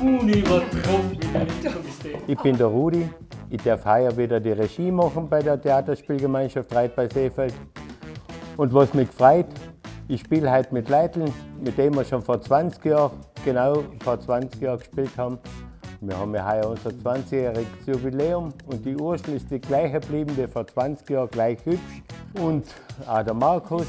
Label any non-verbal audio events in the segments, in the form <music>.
Unübertroffen. Ich bin der Rudi. Ich darf heuer wieder die Regie machen bei der Theaterspielgemeinschaft Reit bei Seefeld. Und was mich freut, ich spiele heute mit Leiteln, mit dem wir schon vor 20 Jahren, genau vor 20 Jahren gespielt haben. Wir haben ja heuer unser 20-jähriges Jubiläum und die Ursel ist die gleiche geblieben wie vor 20 Jahren, gleich hübsch. Und auch der Markus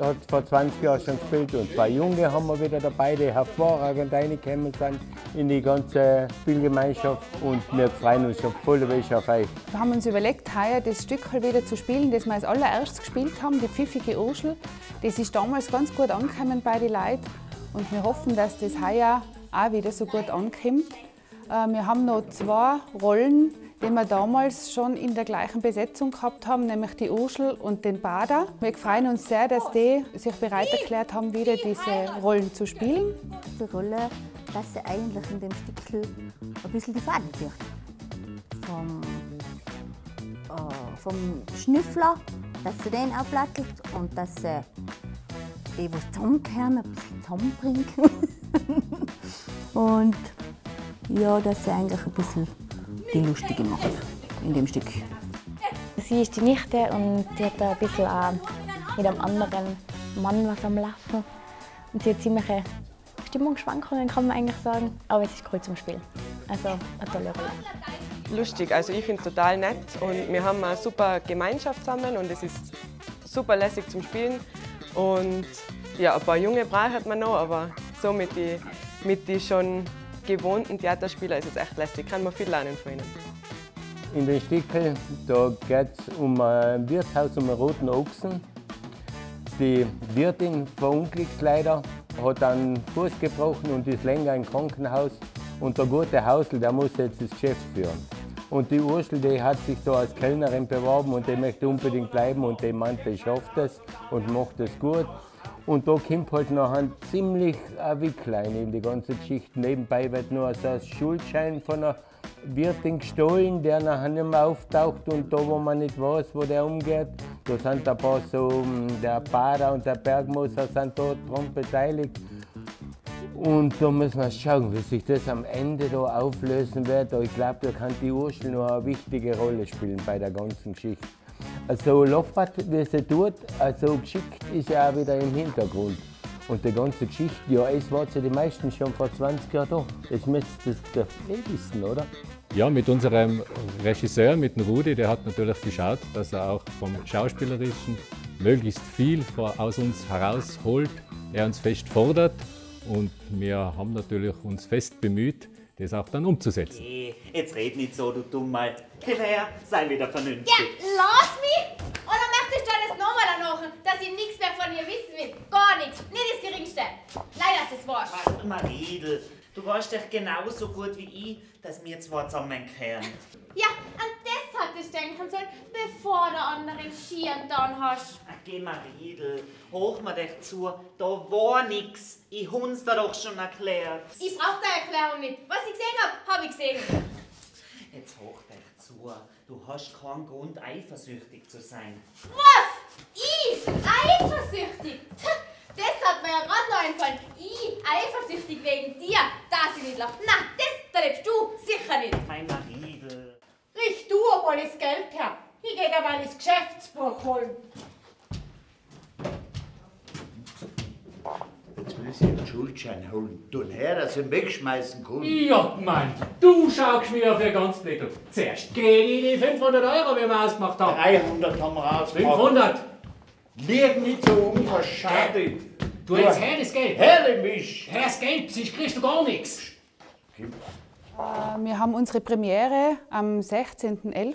hat vor 20 Jahren schon gespielt und zwei Junge haben wir wieder dabei, die hervorragend reingekommen sind in die ganze Spielgemeinschaft und wir freuen uns schon voll auf euch. Wir haben uns überlegt, heuer das Stück halt wieder zu spielen, das wir als allererstes gespielt haben, die pfiffige Ursel. Das ist damals ganz gut angekommen bei den Leuten und wir hoffen, dass das heuer auch wieder so gut ankommt. Äh, wir haben noch zwei Rollen, die wir damals schon in der gleichen Besetzung gehabt haben, nämlich die Urschel und den Bader. Wir freuen uns sehr, dass die sich bereit erklärt haben, wieder diese Rollen zu spielen. Die Rolle, dass sie eigentlich in dem Stückchen ein bisschen die Faden wird. Vom, äh, vom Schnüffler, dass sie den ablattelt und dass sie die, die zusammengehören, ein bisschen zusammenbringen. <laughs> und ja, dass sie eigentlich ein bisschen die Lustige macht in dem Stück. Sie ist die Nichte und sie hat ein bisschen auch mit einem anderen Mann was am Laufen. Und sie hat ziemliche Stimmungsschwankungen, kann man eigentlich sagen. Aber es ist cool zum Spielen. Also eine tolle Rolle. Lustig, also ich finde es total nett und wir haben eine super Gemeinschaft zusammen und es ist super lässig zum Spielen. Und ja, ein paar junge Brauche hat man noch, aber so mit den mit die schon gewohnten Theaterspieler ist es echt lästig, kann man viel lernen von ihnen. In den Stickeln geht es um ein Wirtshaus, um einen roten Ochsen. Die Wirtin verunglückt leider, hat einen Fuß gebrochen und ist länger im Krankenhaus. Und der gute Hausl, der muss jetzt das Geschäft führen. Und die Ursel, die hat sich da als Kellnerin beworben und die möchte unbedingt bleiben und die meint, die schafft es und macht es gut. Und da kommt halt ein ziemlich ein Wicklein in die ganze Geschichte. Nebenbei wird nur so ein Schuldschein von einer Wirtin gestohlen, der nachher nicht mehr auftaucht und da, wo man nicht weiß, wo der umgeht, da sind ein paar so, hm, der Bader und der Bergmoser sind da dran beteiligt. Und da muss man schauen, wie sich das am Ende da auflösen wird. Ich glaube, da kann die Ursel noch eine wichtige Rolle spielen bei der ganzen Geschichte. Also Loffert, wie sie tut, also geschickt ist ja auch wieder im Hintergrund. Und die ganze Geschichte, ja, es war ja die meisten schon vor 20 Jahren da. Das müsste das eh wissen, oder? Ja, mit unserem Regisseur, mit dem Rudi, der hat natürlich geschaut, dass er auch vom Schauspielerischen möglichst viel aus uns herausholt, er uns fest fordert. Und wir haben natürlich uns fest bemüht, das auch dann umzusetzen. Hey, jetzt red nicht so, du Dummheit. Claire, sei wieder vernünftig. Ja, lass mich! Oder möchtest du das nochmal danach, dass ich nichts mehr von ihr wissen will? Gar nichts, nicht das Geringste. Leider ist es wahr. Maridel, du weißt doch genauso gut wie ich, dass wir zwei zusammengehören. Ja, an du denken sollen, bevor der andere Skiern dann hast. Ach, geh Maridel, hoch mir dich zu, da war nix. Ich hab's dir doch schon erklärt. Ich brauch deine Erklärung nicht. Was ich gesehen hab, hab ich gesehen. Jetzt hoch dich zu. Du hast keinen Grund, eifersüchtig zu sein. Was? Ich? Eifersüchtig? Das hat mir ja gerade noch einfallen. Ich eifersüchtig wegen dir, dass ich nicht lache. Na, das erlebst du sicher nicht. Mein Maridel. Du das Geld her. Ich geh da mal das Geschäftsbuch holen. Jetzt will sie einen Schuldschein holen. Tun her, dass sie ihn wegschmeißen kann. Ja, Mann, du schaust mir auf ihr ganz blöd. Zuerst geh die 500 Euro, wie wir ausgemacht haben. 300 haben wir rausgebracht. 500? Lieg nicht so unverschämt. Du jetzt her das Geld. Herr mich! Her das Geld, Äh, Wir haben unsere Premiere am 16.11.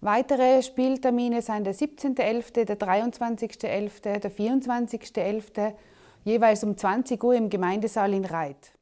Weitere Spieltermine sind der 17.11., der 23.11., der 24.11., jeweils um 20 Uhr im Gemeindesaal in Reit.